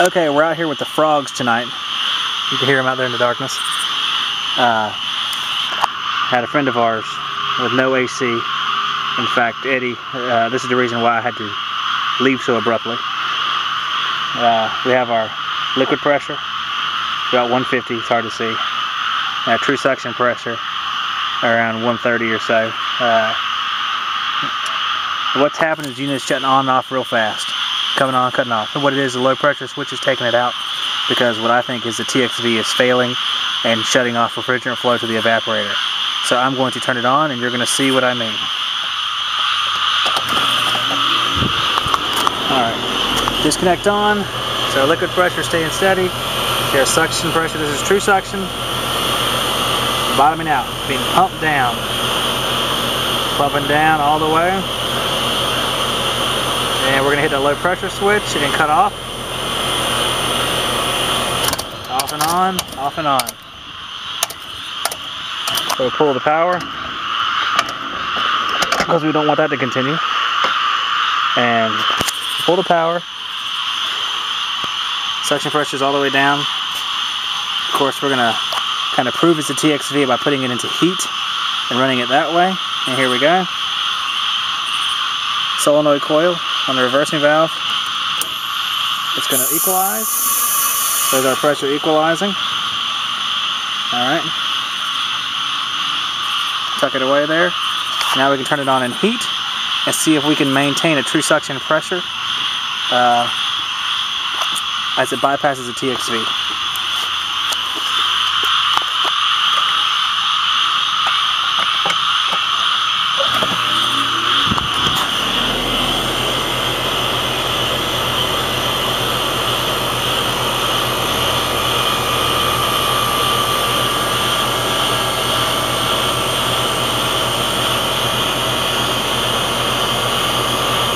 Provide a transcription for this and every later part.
Okay, we're out here with the frogs tonight. You can hear them out there in the darkness. Uh, had a friend of ours with no AC. In fact, Eddie, uh, this is the reason why I had to leave so abruptly. Uh, we have our liquid pressure, about 150, it's hard to see. Uh, true suction pressure, around 130 or so. Uh, what's happening is the unit's shutting on and off real fast coming on, cutting off. And what it is, the low pressure switch is taking it out because what I think is the TXV is failing and shutting off refrigerant flow to the evaporator. So I'm going to turn it on and you're going to see what I mean. Alright, disconnect on. So liquid pressure staying steady. Here's suction pressure, this is true suction. Bottoming out, being pumped down. Pumping down all the way. And we're going to hit the low pressure switch and then cut off. Off and on, off and on. So pull the power because we don't want that to continue. And pull the power. Suction pressure is all the way down. Of course, we're going to kind of prove it's a TXV by putting it into heat and running it that way. And here we go. Solenoid coil on the reversing valve. It's going to equalize. There's our pressure equalizing. Alright. Tuck it away there. Now we can turn it on in heat and see if we can maintain a true suction pressure uh, as it bypasses the TXV.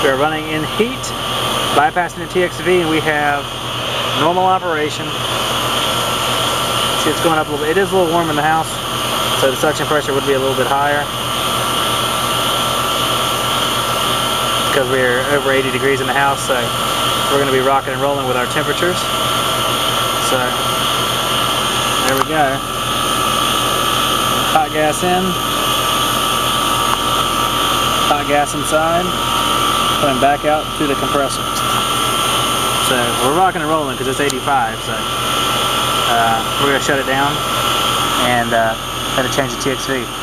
We're running in heat, bypassing the TXV, and we have normal operation. See, it's going up a little bit. It is a little warm in the house, so the suction pressure would be a little bit higher. Because we're over 80 degrees in the house, so we're going to be rocking and rolling with our temperatures. So, there we go. Hot gas in. Hot gas inside coming back out through the compressor. So we're rocking and rolling because it's 85, so uh, we're going to shut it down and uh, have to change the TXV.